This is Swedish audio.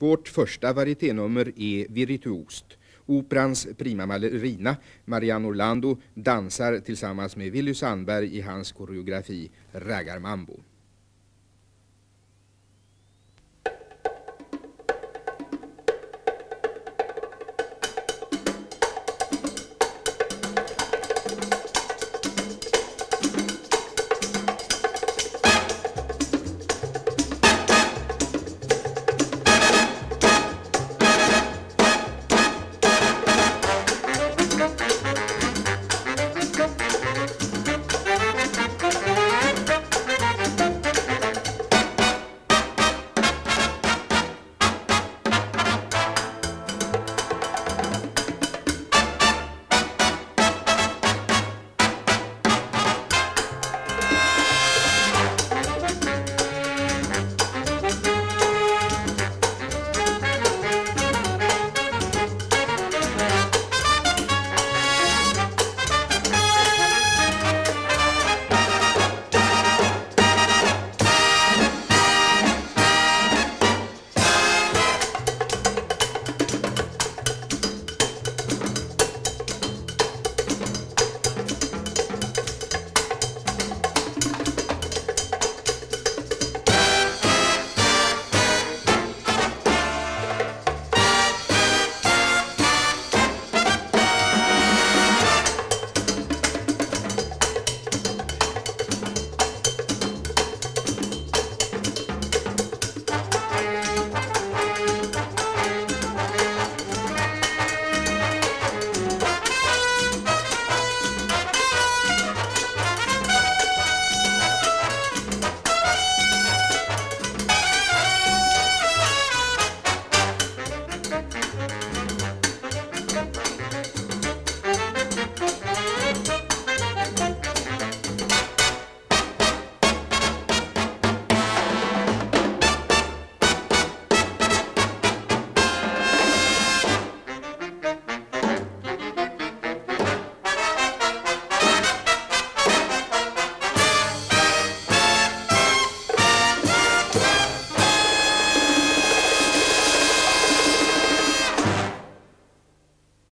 Vårt första varieténummer är virtuost. Operans prima ballerina Marianne Orlando dansar tillsammans med Willy Sandberg i hans koreografi Raggarmambo.